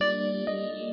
うん。